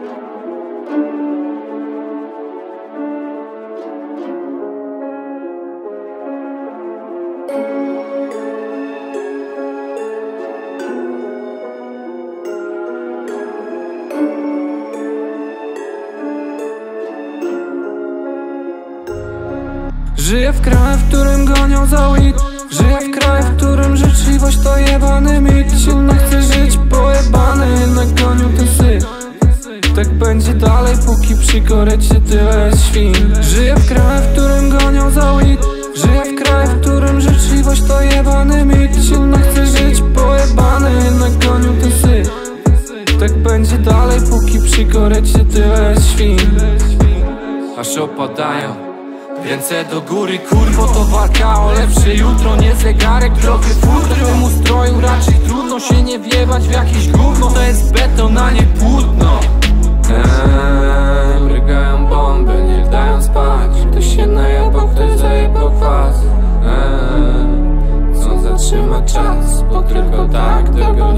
Żyję w kraju, w którym gonią za weed. Żyję w kraju, w którym życzliwość to jebany mit. Przy korecie tyle świn. Żyję w kraju, w którym gonią za weed. Żyję w kraju, w którym życzliwość to jebany mit. Silno chcę żyć pojebany, jednak gonił ten syf. Tak będzie dalej, póki przy korecie tyle świn. Aż opadają Ręce do góry, kurwo to walka o lepsze jutro. Nie zegarek, drogi fur, którym ustroju raczej trudno się nie wiewać w jakieś gówno. To jest beton, a nie płótno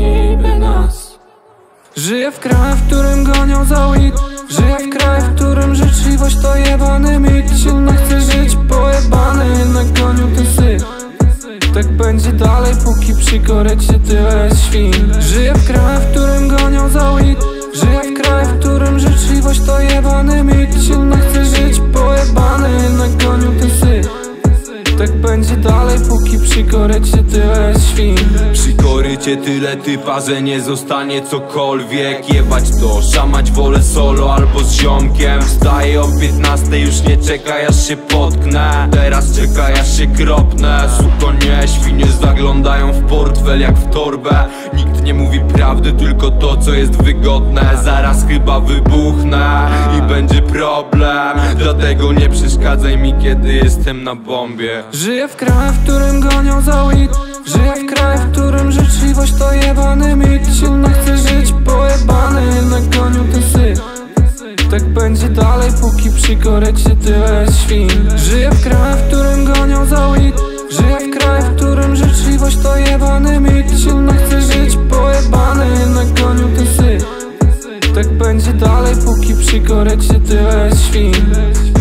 dogoniliby nas Żyję w kraju, w którym gonią za weed Żyję w kraju, w którym życzliwość to jebany mit. Silno chcę żyć pojebany, jednak gonił ten syf. Tak będzie dalej, póki przy korecie tyle świn Żyję w kraju, w którym gonią za weed korecie tyle świn Przy korycie tyle typa, że nie zostanie cokolwiek. Jebać to, szamać wolę solo albo z ziomkiem. Wstaję o 15, już nie czekaj aż się potknę. Teraz czekaj aż się kropnę. Suko nie, świnie zaglądają w portfel jak w torbę. Nikt nie mówi prawdy, tylko to co jest wygodne. Zaraz chyba wybuchnę i będzie problem. Dlatego nie przeszkadzaj mi kiedy jestem na bombie. Żyję w kraju, w którym gonią za weed. Żyję w kraju, w którym życzliwość to jebany mit. Silno chcę żyć pojebany, jednak gonił ten syf. Tak będzie dalej, póki przy korecie tyle świn Żyję w kraju, w którym gonią za weed ten syf Tak będzie dalej,